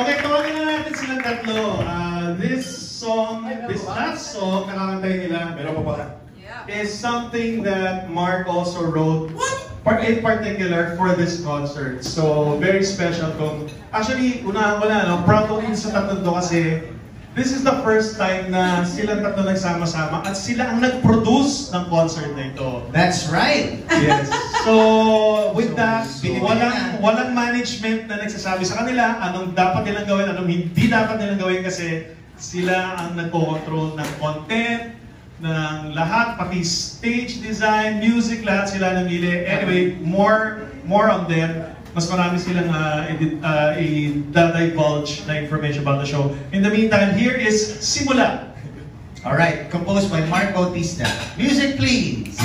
Okay, tawagin na natin silang tatlo. Uh, this song, this last song, nakakantay nila, Meron pa pala. is something that Mark also wrote par- in particular for this concert. So, very special kung... Actually, unahan ko na, no? proud ko sa tatlo kasi this is the first time na silang tatlo nagsama-sama at sila ang nag-produce ng concert na ito. That's right. Yes. So, with So, that, binibigyan walang walang management na nagsasabi sa kanila anong dapat nilang gawin, anong hindi dapat nilang gawin kasi sila ang nagko-control ng content, ng lahat, pati stage design, music, lahat sila namili. Anyway, more more on them. Mas marami silang uh, i- uh, i-divulge na information about the show. In the meantime, here is Simula. All right, composed by Mark Bautista. Music, please.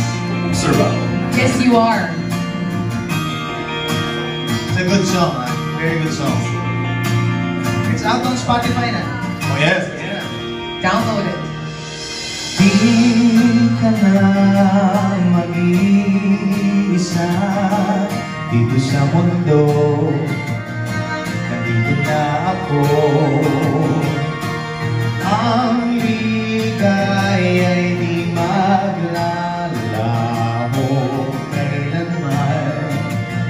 Survival. Yes, you are. It's a good song, huh? Very good song. It's out on Spotify na. Oh yes. Yeah. Download it. Di ka na dito sa mundo. Nandito na ako. Ang ligay ay di maglalaho kailanman.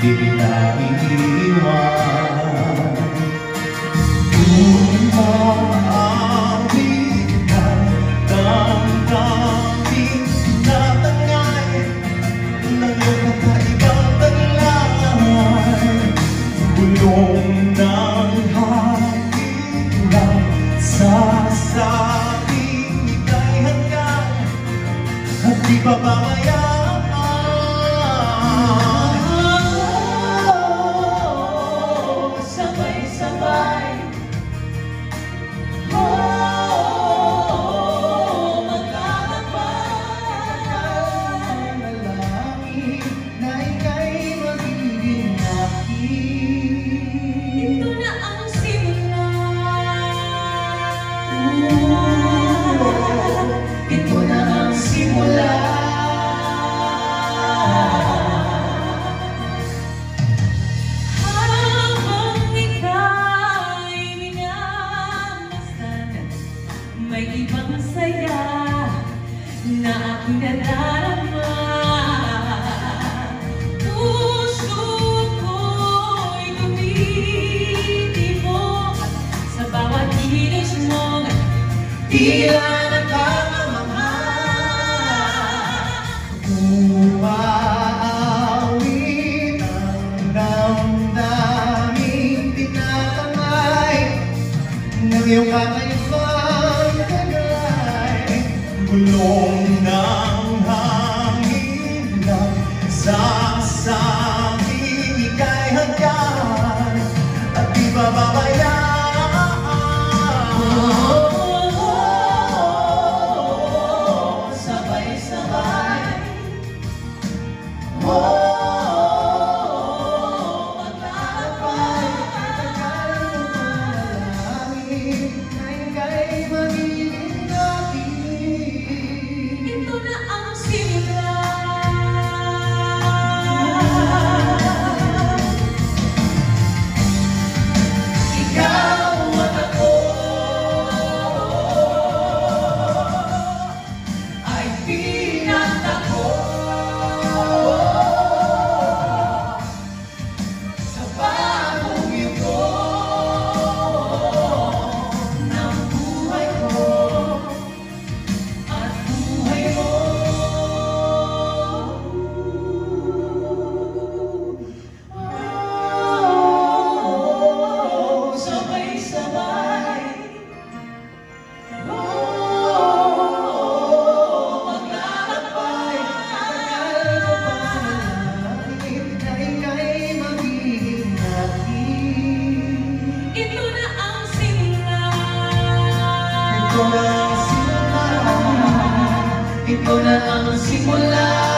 Di kita iiwan. Umawit at na aking nadarama. Puso ko'y tumitibok sa bawat kilos mong Tila nakamamahal Umaawit ang damdamin Tinatamay ng iyong kakaibang Bulong ng Ito na ang simula. Ito na ang simula.